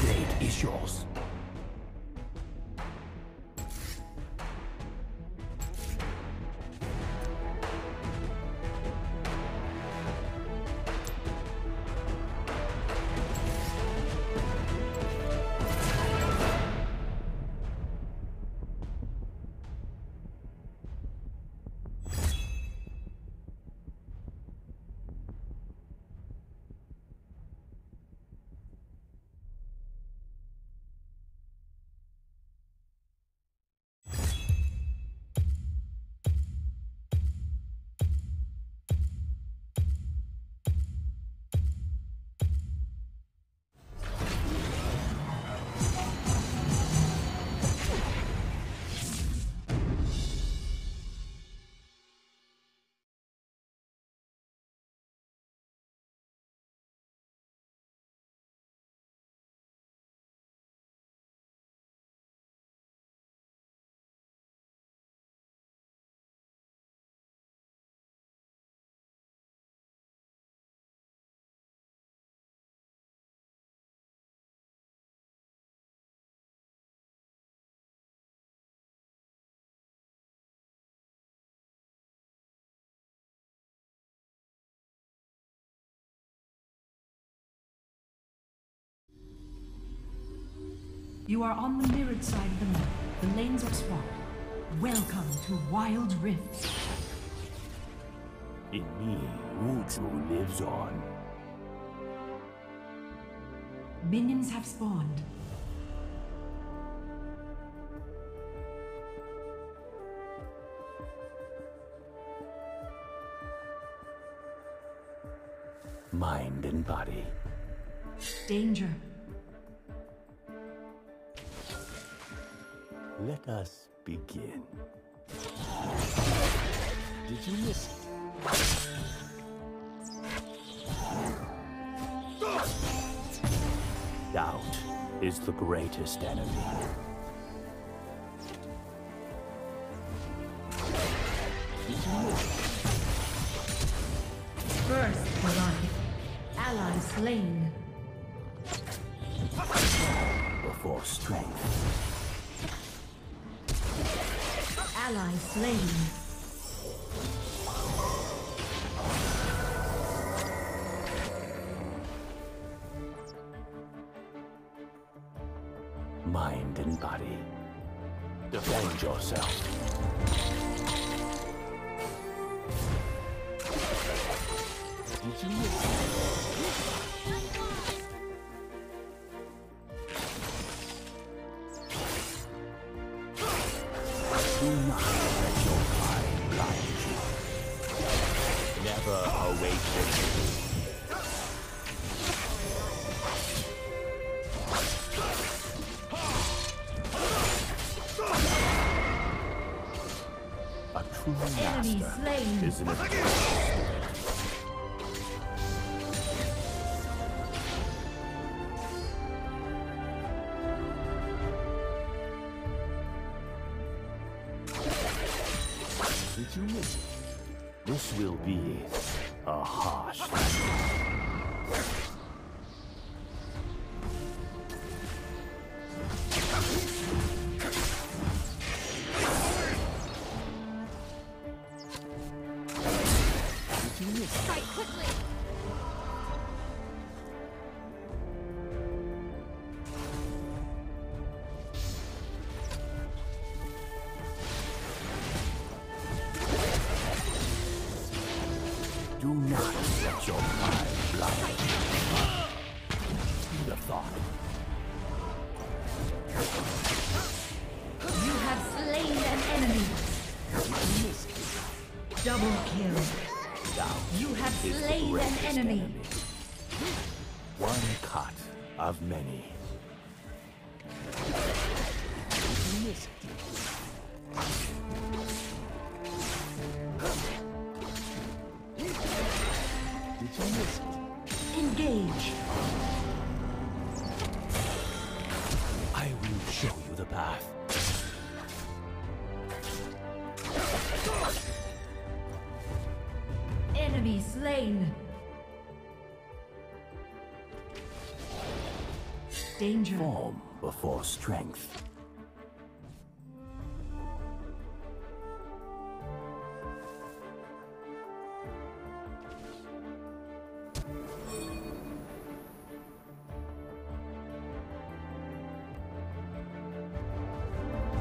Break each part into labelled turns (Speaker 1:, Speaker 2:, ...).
Speaker 1: blade is yours.
Speaker 2: You are on the mirrored side of the map. The lanes are swapped. Welcome to Wild Rift.
Speaker 1: In me, Wuju lives on.
Speaker 2: Minions have spawned.
Speaker 1: Mind and body.
Speaker 2: Danger.
Speaker 1: Let us begin. Did you miss it? Doubt is the greatest enemy.
Speaker 2: First blood. Ally slain. Ally slain.
Speaker 1: Mind and body. Defend yourself. Do not let your pride blind you. Never awaken. A true
Speaker 2: Enemy
Speaker 1: master
Speaker 2: slain.
Speaker 1: is an you miss it? This will be a harsh?
Speaker 3: Strike quickly!
Speaker 2: Enemy.
Speaker 1: One cut of many.
Speaker 2: Danger.
Speaker 1: Form before strength.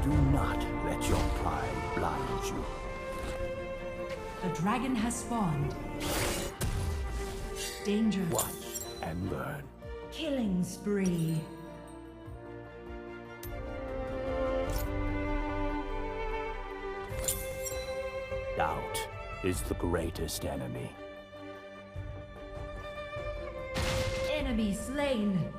Speaker 1: Do not let your pride blind you.
Speaker 2: The dragon has spawned. Danger.
Speaker 1: Watch and learn.
Speaker 2: Killing spree.
Speaker 1: Doubt is the greatest enemy.
Speaker 2: Enemy slain.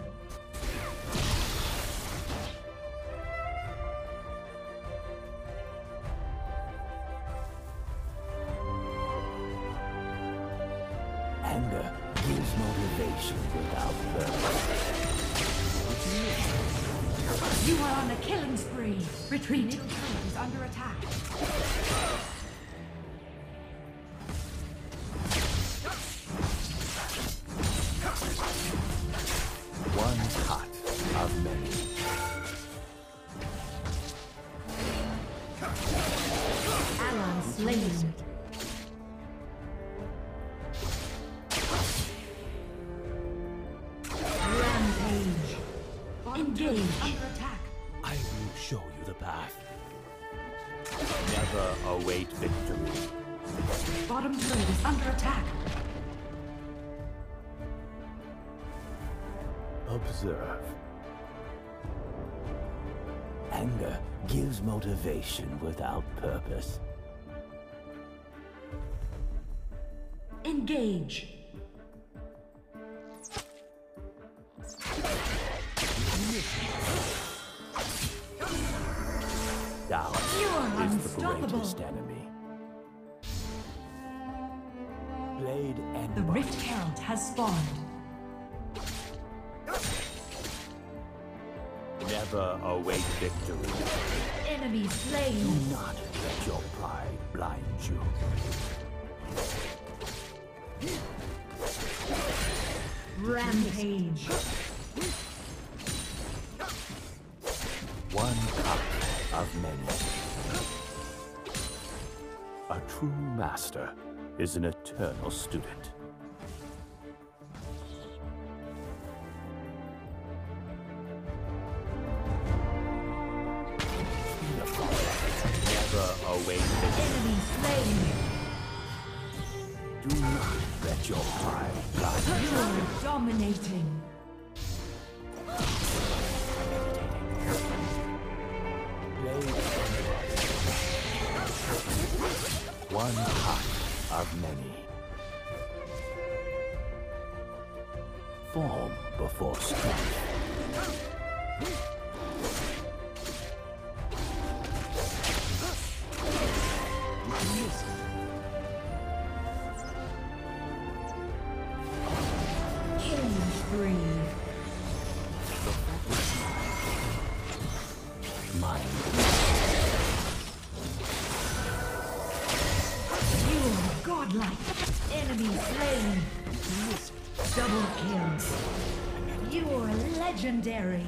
Speaker 2: On a killing spree. Retreat. Middle turret is under attack.
Speaker 1: One cut of many.
Speaker 2: Ally slain. Rampage. Engage. Under attack.
Speaker 1: I will show you the path. Never await victory.
Speaker 2: Bottom turret is under attack.
Speaker 1: Observe. Anger gives motivation without purpose.
Speaker 2: Engage.
Speaker 1: Greatest enemy. Blade and
Speaker 2: The. Rift Herald has spawned.
Speaker 1: Never await victory.
Speaker 2: Enemy
Speaker 1: Do not let your pride blind you.
Speaker 2: Rampage.
Speaker 1: One cup of many. A true master is an eternal student. Never await victory.
Speaker 2: Enemy slain.
Speaker 1: Do not let your pride blind. You
Speaker 2: dominating.
Speaker 1: One cut of many. Form before strength.
Speaker 2: Legendary.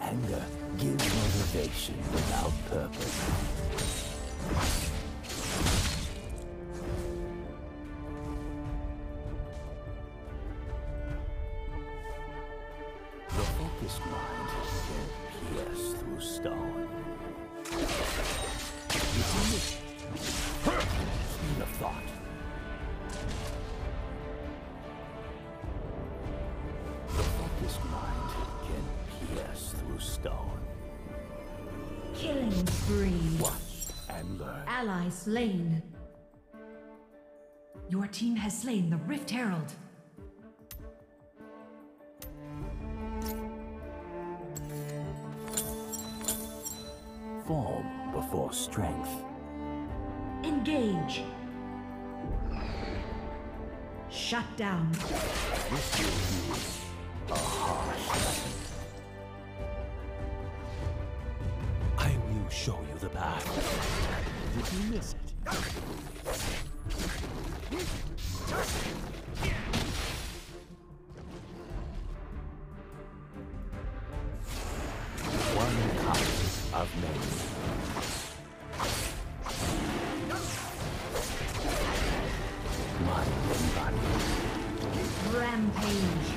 Speaker 1: Anger gives motivation without purpose. The focused mind can pierce through stone. Speed of thought.
Speaker 2: Spree.
Speaker 1: Watch and learn.
Speaker 2: Ally slain. Your team has slain the Rift Herald.
Speaker 1: Form before strength.
Speaker 2: Engage. Shut down.
Speaker 1: This will be a harsh One copy of me.
Speaker 2: Rampage.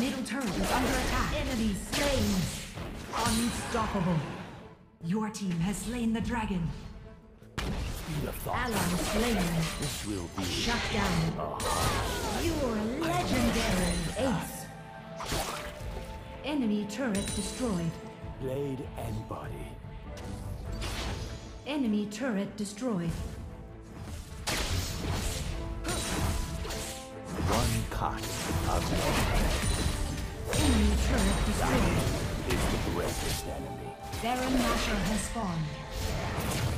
Speaker 2: Middle turret is under attack. Enemy slain. Unstoppable. Your team has slain the dragon.
Speaker 1: Speed of thought.
Speaker 2: Ally slain.
Speaker 1: This will be
Speaker 2: Shut down. You're legendary. Ace. Enemy turret destroyed.
Speaker 1: blade and body.
Speaker 2: Enemy turret destroyed.
Speaker 1: One cut of
Speaker 2: Enemy turret destroyed.
Speaker 1: is the greatest enemy.
Speaker 2: Baron Nashor has spawned.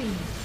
Speaker 2: spree.